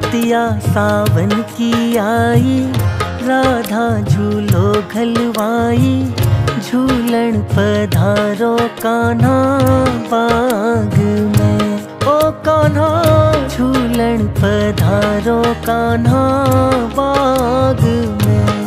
बतिया सावन की आई, राधा झूलो घलवाई, झूलन पधारो काना बाग में। ओ कान्हा, झूलन पधारो काना बाग में।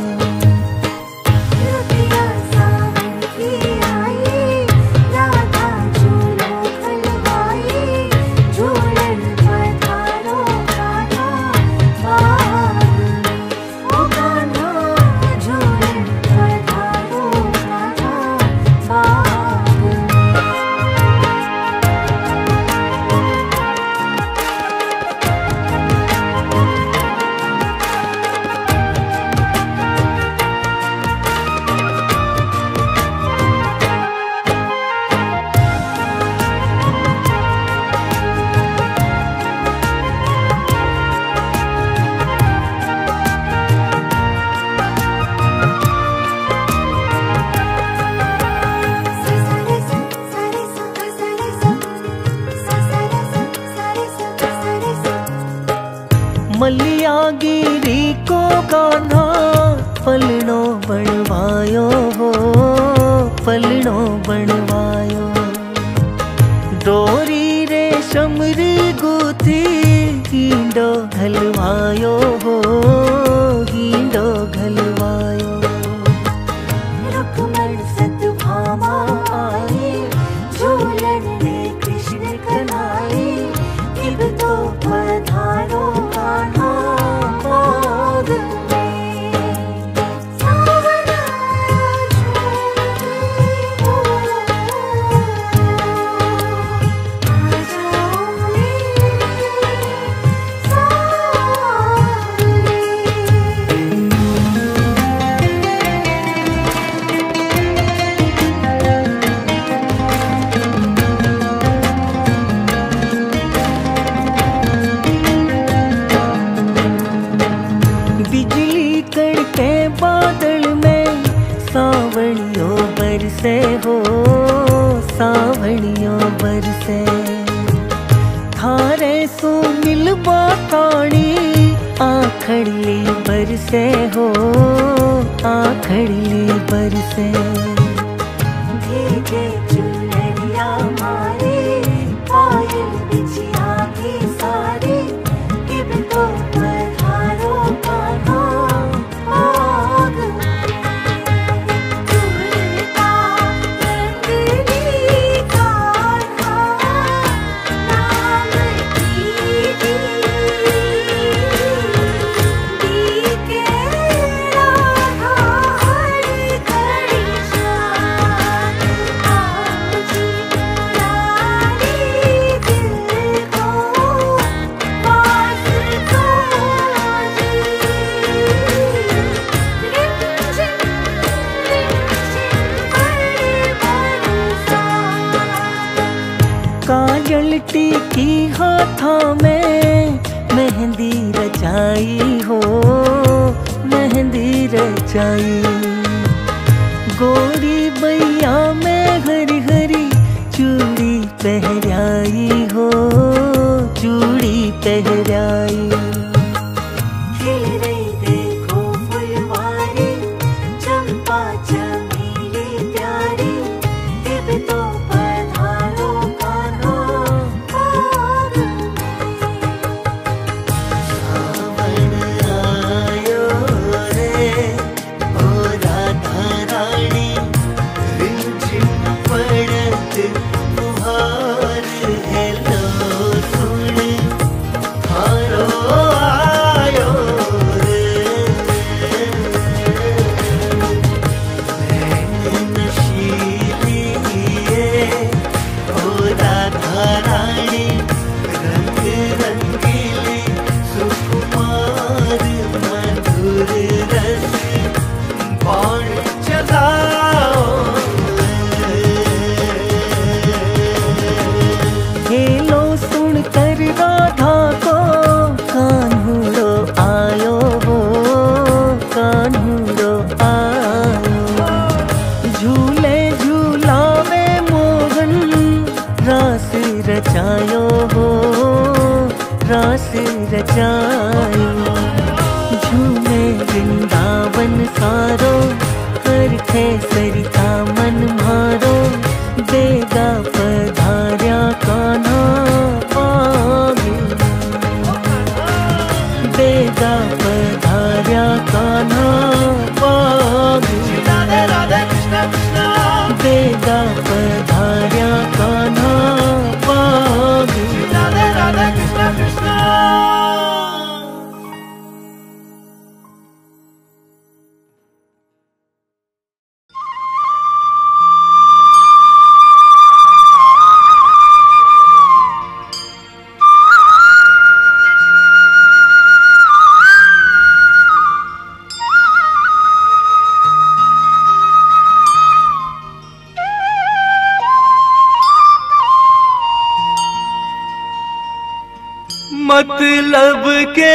मतलब के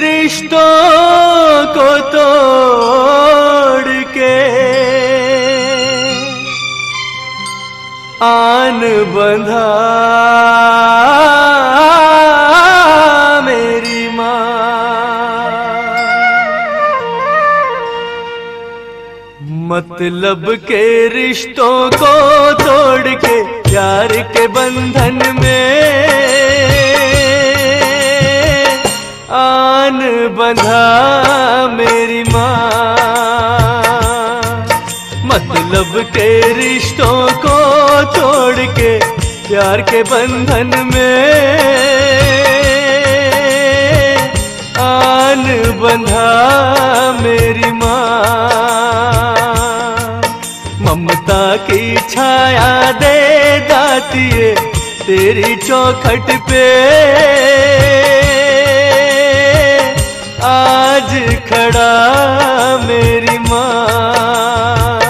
रिश्तों को तोड़ के आन बंधा मतलब के रिश्तों को तोड़ के प्यार के बंधन में आन बंधा मेरी माँ। मतलब के रिश्तों को तोड़ के प्यार के बंधन में आन बंधा मेरी माँ। की छाया दे दाती है तेरी चौखट पे। आज खड़ा मेरी माँ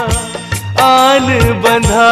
आन बंधा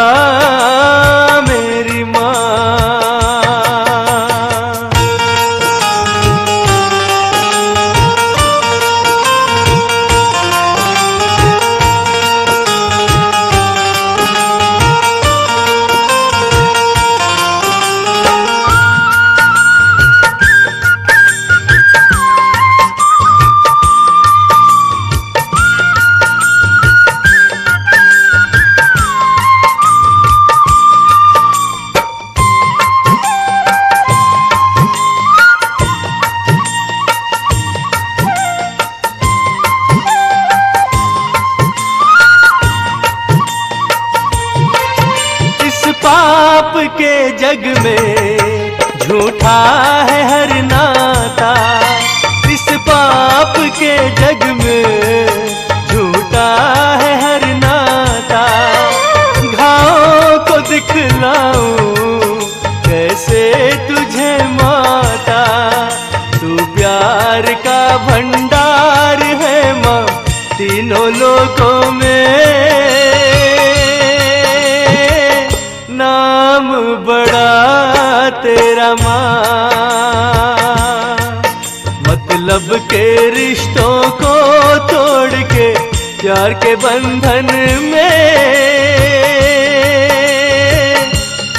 के बंधन में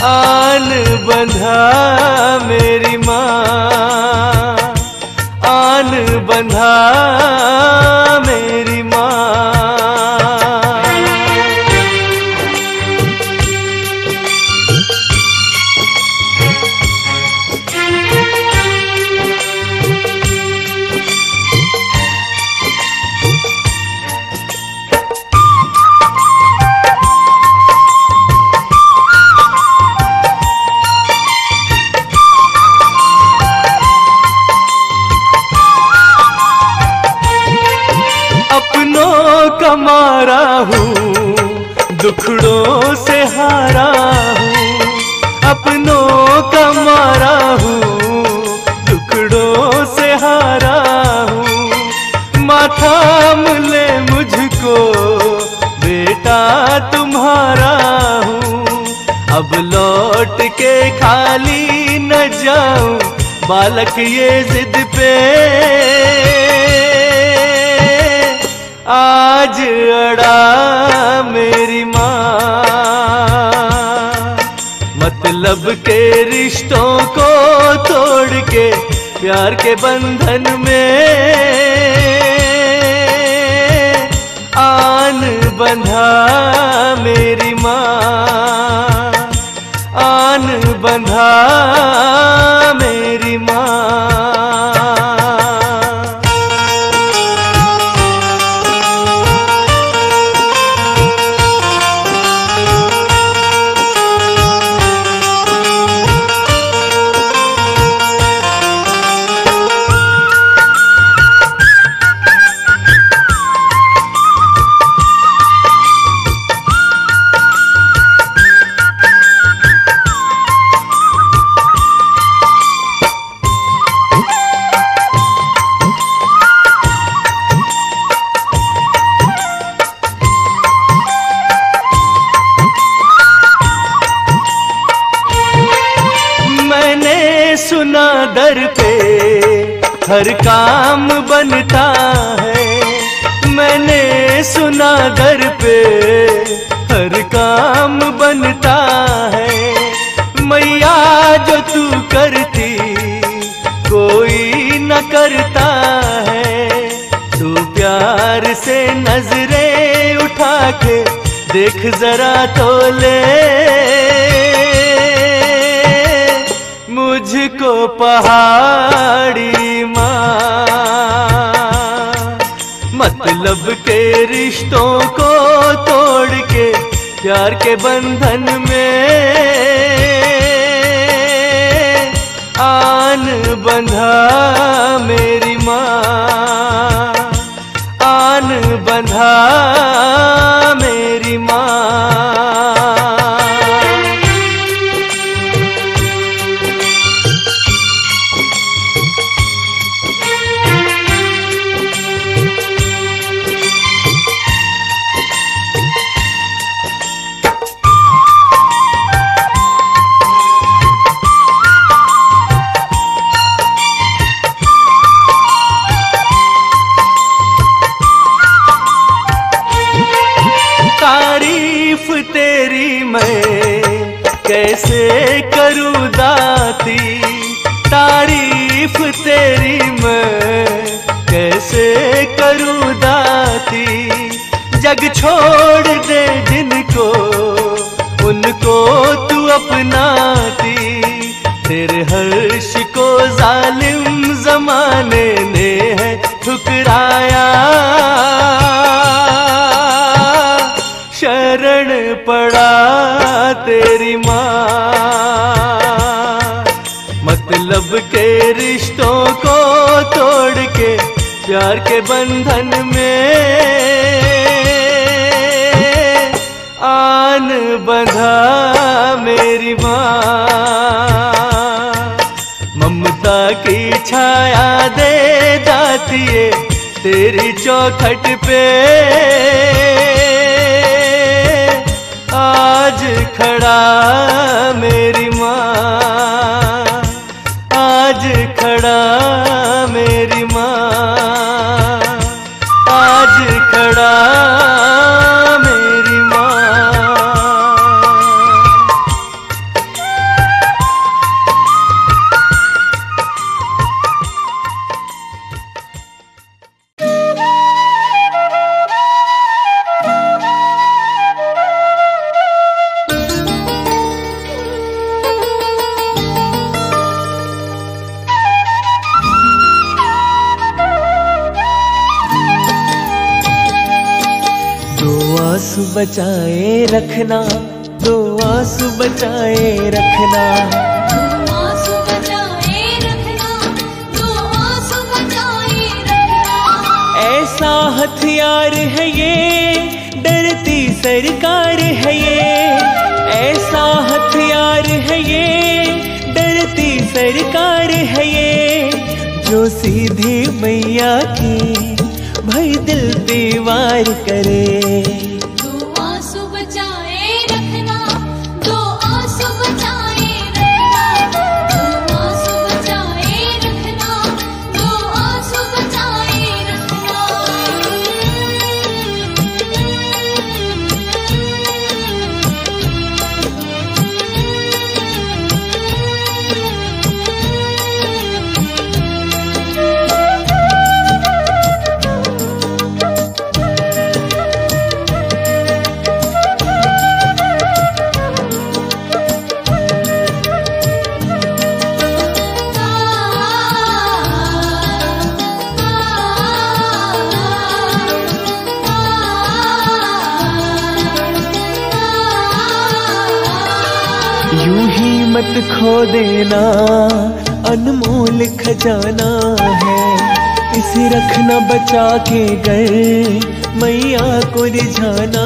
आन बंधा मेरी माँ आन बंधा माथा ले मुझको, बेटा तुम्हारा हूँ। अब लौट के खाली न जाऊँ, बालक ये जिद पे। आज अड़ा मेरी माँ। मतलब के रिश्तों को तोड़ के, प्यार के बंधन में। बंधा मेरी माँ आन बंधा देख जरा तो ले मुझको पहाड़ी माँ। मतलब के रिश्तों को तोड़ के, प्यार के बंधन में आन बंधा मेरी माँ। आन बंधा मेरी माँ। दाती, तारीफ़ तेरी मैं कैसे करूँ दाती? जग छोड़ दे जिनको, उनको तू अपनाती। तेरे हर्ष को जालिम जमाने ने है ठुकराया। शरण पड़ा तेरी माँ। के रिश्तों को तोड़ के प्यार के बंधन में आन बंधा मेरी माँ। ममता की छाया दे जाती है तेरी चौखट पे। आज खड़ा सरकार है ये, ऐसा हथियार है ये, डरती सरकार है ये, जो सीधी मैया की भई दिल दीवार करे। मत खो देना, अनमोल खजाना है। इसे रखना बचा के गए, मैया को रिझाना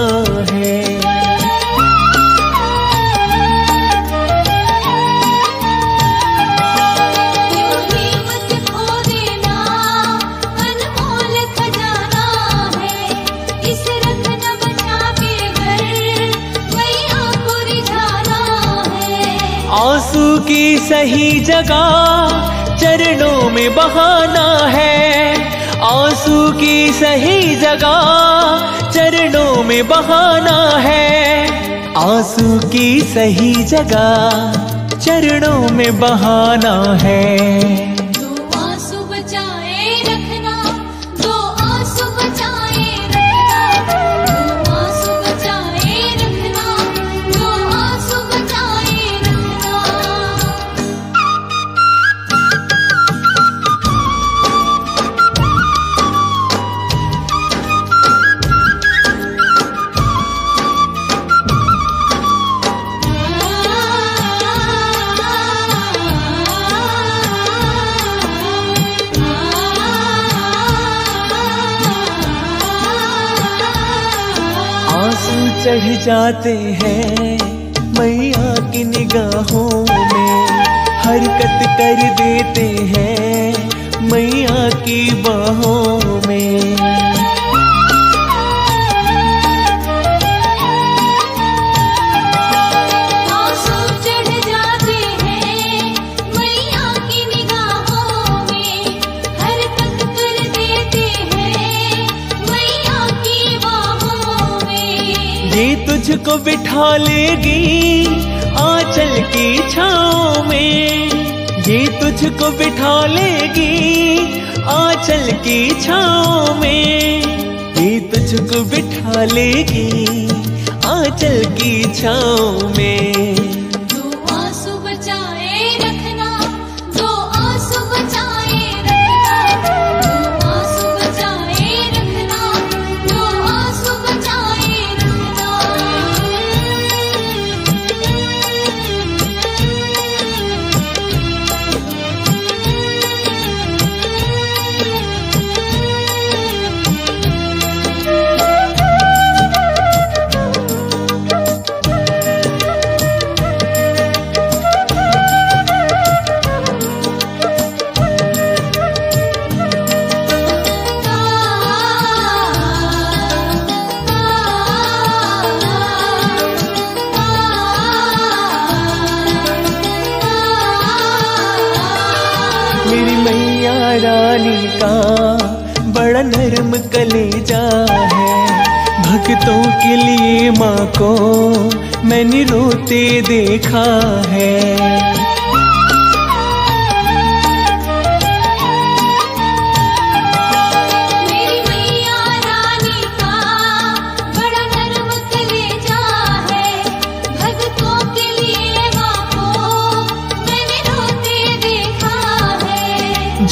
है। को सही जगह चरणों में बहाना है। आँसू की सही जगह चरणों में बहाना है। आँसू की सही जगह चरणों में बहाना है। जाते हैं मैया की निगाहों में हरकत कर देते हैं मैया की बाहों में। ये तुझको बिठा लेगी आंचल की छाओ में। ये तुझको बिठा लेगी आंचल की छाओ में। ये तुझको बिठा लेगी आंचल की छाओ में। मैंने रोते देखा है।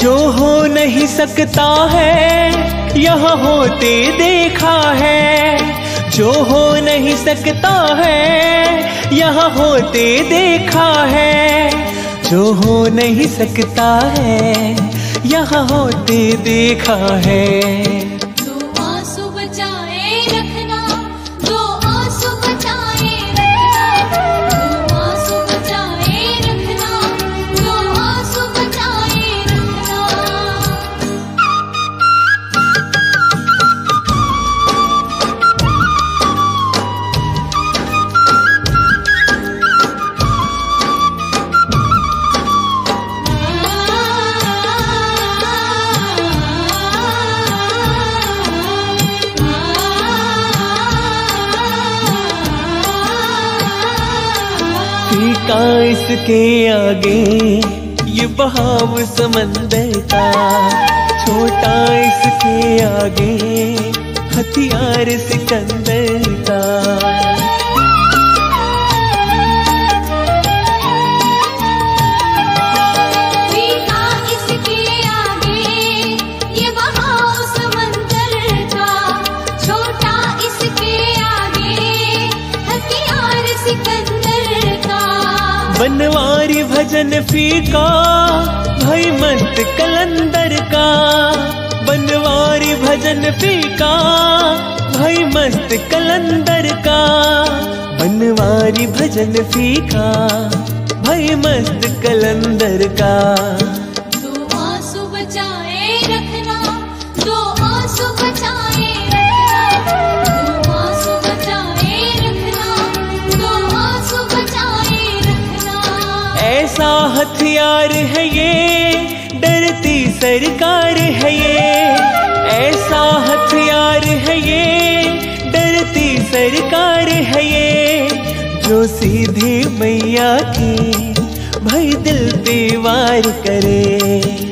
जो हो नहीं सकता है यहाँ होते देखा है। जो हो नहीं सकता है, यहाँ होते देखा है। जो हो नहीं सकता है, यहाँ होते देखा है। फीका इसके आगे ये बहाव समंदर का छोटा इसके आगे हथियार सिकंदर का भजन फीका, भई मस्त कलंदर का। बनवारी भजन फीका, भई मंत कलंदर का। बनवारी भजन फीका, भई मस्त कलंदर का। हथियार है ये, डरती सरकार है ये। ऐसा हथियार है ये, डरती सरकार है ये। जो सीधे मैया की भाई दिल दीवार करे।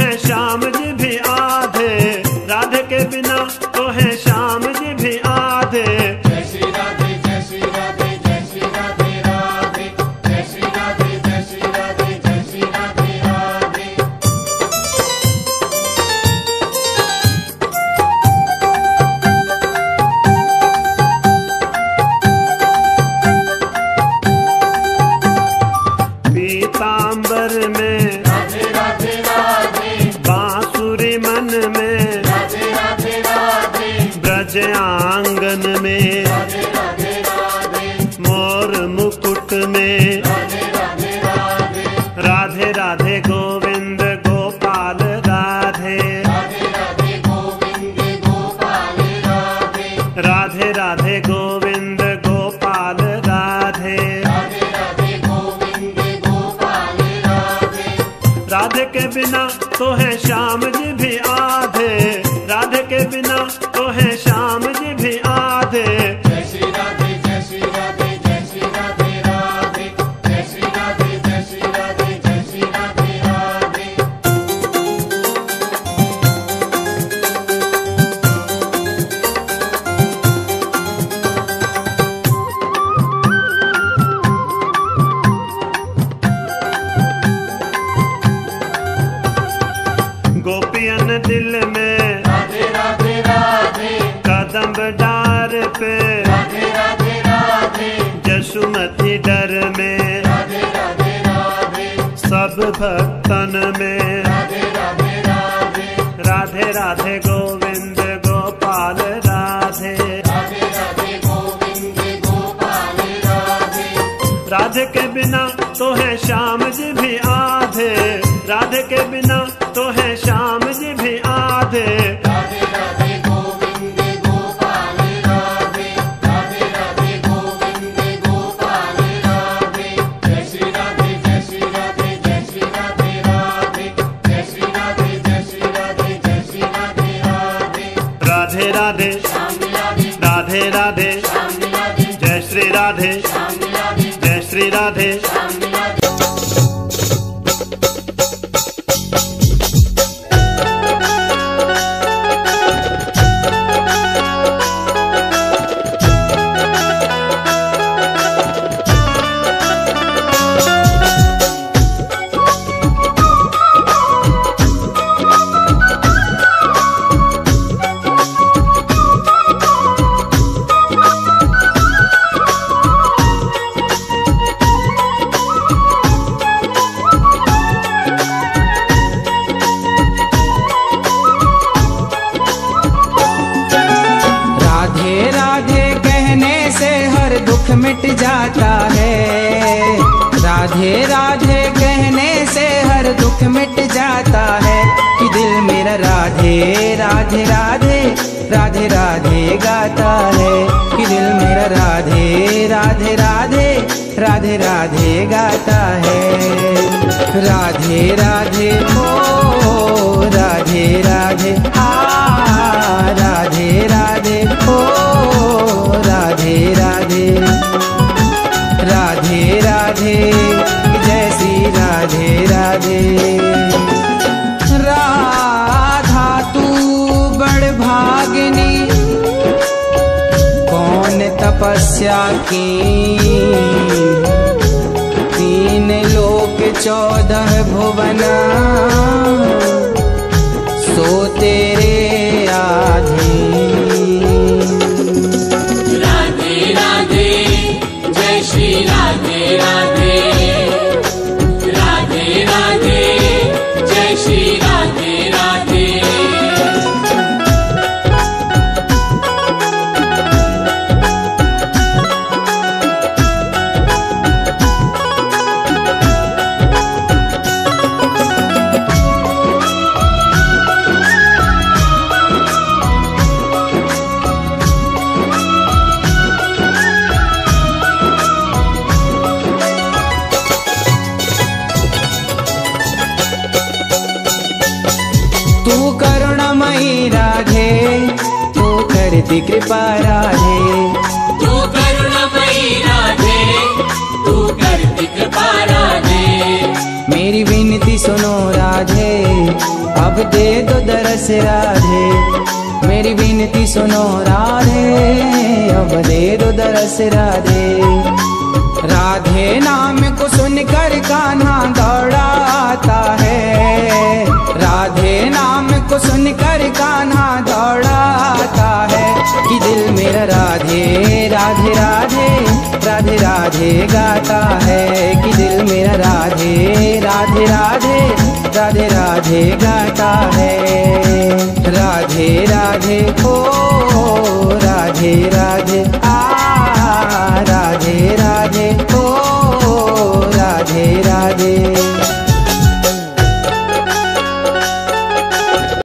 है श्याम जी भी आधे राधे के बिना तो है श्याम जी भी आधे। राधे के बिना तो है श्याम जी भी आधे। राधे के बिना तो है श्याम जी बिना तो है श्याम जी भी आधे। राधे के बिना तो है श्याम जी भी आधे। गाता है कि दिल मेरा राधे राधे राधे राधे राधे गाता है। राधे राधे, ओ, राधे राधे राधे राधे, ओ, राधे राधे। राधे राधे, जय श्री राधे, राधा। तपस्या की। तीन लोक चौदह भुवन। सो तेरे आधे। राधे राधे, जय श्री राधे राधे। करती कृपा राधे। तू करुणमयी राधे तू करती कृपा राधे। मेरी विनती सुनो राधे अब दे दो दरस राधे। मेरी विनती सुनो राधे अब दे दो दरस राधे। राधे नाम को सुनकर कान्हा दौड़ाता है। राधे नाम को सुनकर कान्हा दौड़ाता है कि दिल मेरा राधे राधे राधे राधे राधे गाता है। कि दिल मेरा राधे राधे राधे राधे राधे गाता है। राधे राधे ओ राधे राधे, आ, राधे राधे ओ राधे राधे।